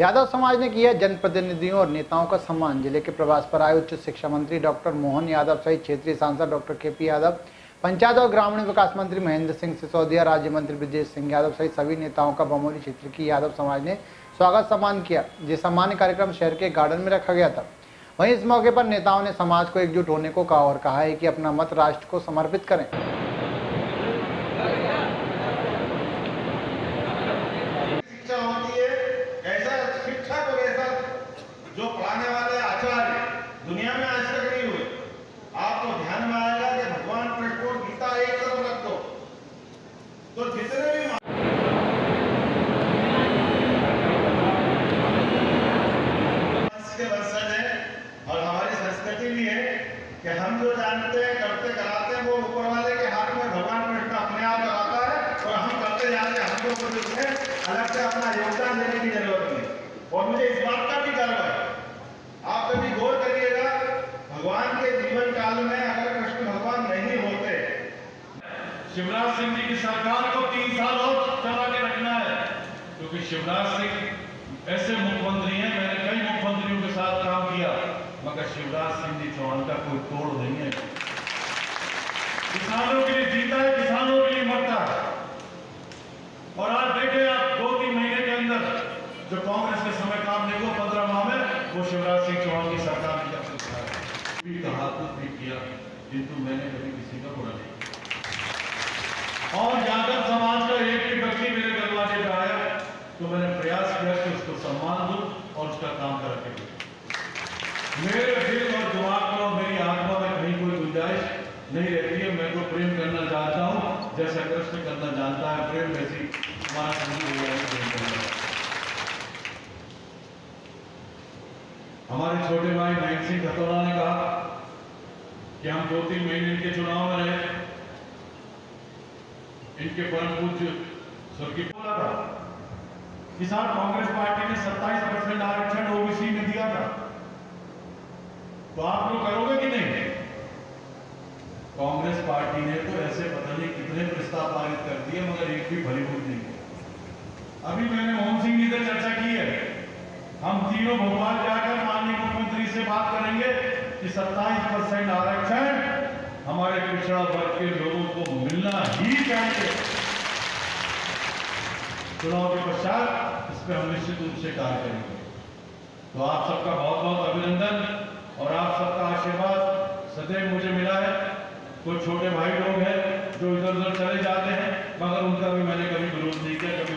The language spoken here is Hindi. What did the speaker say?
यादव समाज ने किया जनप्रतिनिधियों और नेताओं का सम्मान। ज़िले के प्रवास पर आए उच्च शिक्षा मंत्री डॉक्टर मोहन यादव सहित क्षेत्रीय सांसद डॉक्टर के पी यादव, पंचायत और ग्रामीण विकास मंत्री महेंद्र सिंह सिसोदिया, राज्य मंत्री ब्रजेश सिंह यादव सहित सभी नेताओं का बमोली क्षेत्र की यादव समाज ने स्वागत सम्मान किया, ये सम्मान कार्यक्रम शहर के गार्डन में रखा गया था। वहीं इस मौके पर नेताओं ने समाज को एकजुट होने को कहा और कहा है कि अपना मत राष्ट्र को समर्पित करें शिक्षा होती है कैसा शिक्षक और ऐसा पढ़ाने वाले आचार्य, दुनिया में आज तक नहीं हुए। आपको तो ध्यान में आएगा कि भगवान कृष्ण और गीता एक तरफ़ रख दो। तो जितने भी और हमारी संस्कृति भी है वो ऊपर वाले भगवान कृष्ण अपने है और हम करते जाते हमको अलग से अपना योगदान देने की ज़रूरत नहीं। और मुझे इस बात का भी गर्व है आप कभी गौर करिएगा भगवान के जीवन काल में अगर कृष्ण भगवान नहीं होते शिवराज सिंह जी की सरकार को तीन साल और चला के रखना है, क्योंकि शिवराज सिंह ऐसे मुख्यमंत्री हैं, मैंने कई मुख्यमंत्रियों के साथ काम किया, मगर शिवराज सिंह जी चौहान का कोई तोड़ नहीं है। किसानों के लिए जीता है, किसानों के लिए मरता है। और आज देखे आप दो तीन महीने के अंदर जो कांग्रेस के समय काम हुआ, पंद्रह माह में, वो शिवराज सिंह चौहान की सरकार ने किया कहा कुछ भी किया, किंतु मैंने कभी किसी का बुरा नहीं किया। और यादव समाज का एक भी व्यक्ति मेरे दरवाजे पे आया तो मैंने प्रयास किया कि उसको सम्मान दूँ और उसका काम करके दूँ। मेरे दिल और दिमाग में और मेरी आत्मा में कहीं कोई गुंजाइश नहीं रहती है। मैं तो प्रेम करना चाहता हूँ, जैसा कृष्ण करना जानता है। प्रेम वैसी हमारा छोटे भाई नयन सिंह खतौड़ा ने कहा कि हम दो तीन महीने के चुनाव में रहे। इनके परम पूज्य स्वर्गीय बोला था। किसान कांग्रेस पार्टी ने 27 परसेंट आरक्षण ओबीसी में दिया था। तो आप लोग करोगे कि नहीं? कांग्रेस पार्टी ने तो ऐसे पता नहीं कितने प्रस्ताव पारित कर दिए, मगर एक भी फलीभूत नहीं अभी मैंने मोहन सिंह जी से चर्चा की है। हम तीनों भोपाल जाकर माननीय मुख्यमंत्री से बात करेंगे कि 27 परसेंट आरक्षण हमारे पिछड़ा वर्ग के लोगों को मिलना ही चाहिए। चुनाव के पश्चात इस पर हम निश्चित रूप से कार्य करेंगे। तो आप सबका बहुत बहुत अभिनंदन और आप सबका आशीर्वाद। सदैव मुझे मिला है। कुछ छोटे भाई लोग हैं जो इधर उधर चले जाते हैं, मगर उनका भी मैंने कभी विरोध नहीं किया, कभी